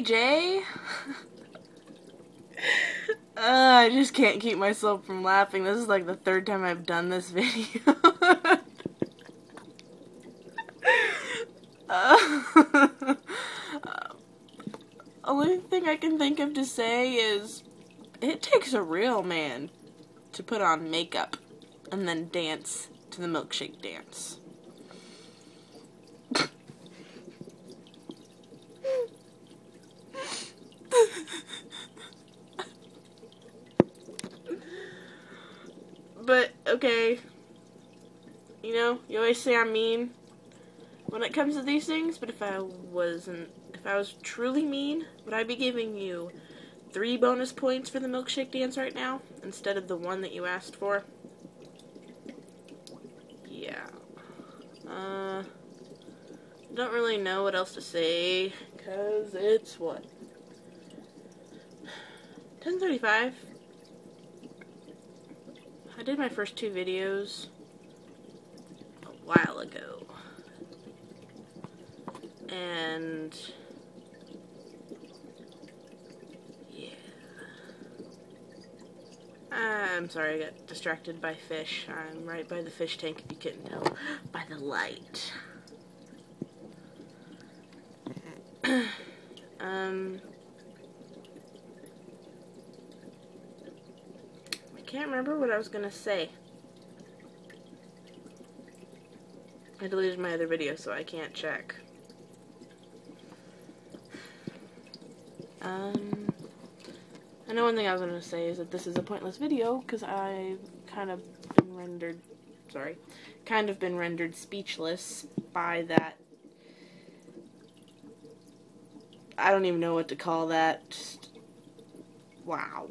Jay. uh, I just can't keep myself from laughing. This is like the third time I've done this video. uh, only thing I can think of to say is it takes a real man to put on makeup and then dance to the milkshake dance. But okay, you know, you always say I'm mean when it comes to these things, but if I wasn't, if I was truly mean, would I be giving you three bonus points for the milkshake dance right now instead of the one that you asked for? Yeah. Uh, don't really know what else to say, because it's what? 1035. I did my first two videos a while ago. And yeah. I'm sorry, I got distracted by fish. I'm right by the fish tank if you couldn't tell by the light. um can't remember what I was going to say. I deleted my other video, so I can't check. Um, I know one thing I was going to say is that this is a pointless video, because I've kind of been rendered, sorry, kind of been rendered speechless by that. I don't even know what to call that. Just, wow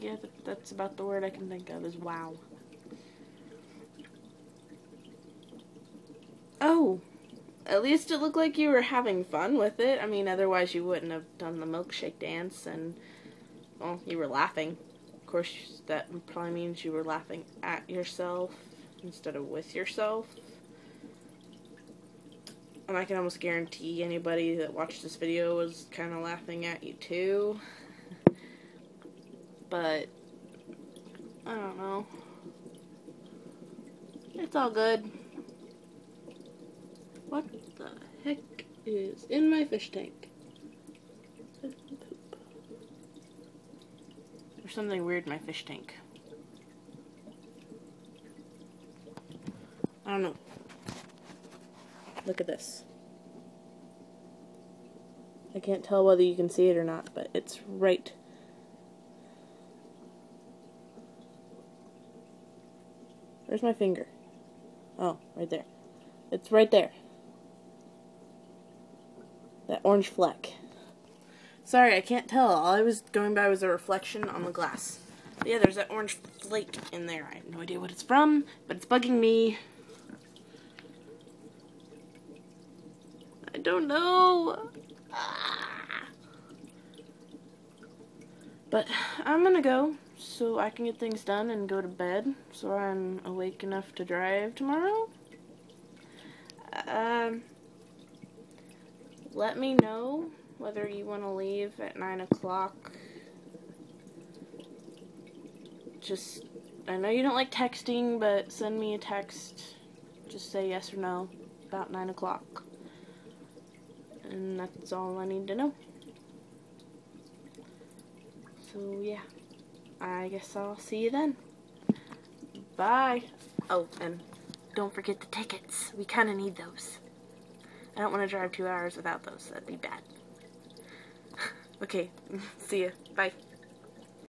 yeah, that's about the word I can think of is wow. Oh, at least it looked like you were having fun with it. I mean, otherwise you wouldn't have done the milkshake dance and, well, you were laughing. Of course, that probably means you were laughing at yourself instead of with yourself. And I can almost guarantee anybody that watched this video was kind of laughing at you too but I don't know. It's all good. What the heck is in my fish tank? There's something weird in my fish tank. I don't know. Look at this. I can't tell whether you can see it or not, but it's right Where's my finger? Oh, right there. It's right there. That orange fleck. Sorry, I can't tell. All I was going by was a reflection on the glass. But yeah, there's that orange flake in there. I have no idea what it's from, but it's bugging me. I don't know. Ah. But I'm gonna go so I can get things done and go to bed so I'm awake enough to drive tomorrow. Um, let me know whether you want to leave at 9 o'clock. Just, I know you don't like texting, but send me a text. Just say yes or no about 9 o'clock. And that's all I need to know. So, yeah. I guess I'll see you then. Bye. Oh, and don't forget the tickets. We kind of need those. I don't want to drive two hours without those. That'd be bad. okay, see ya. Bye.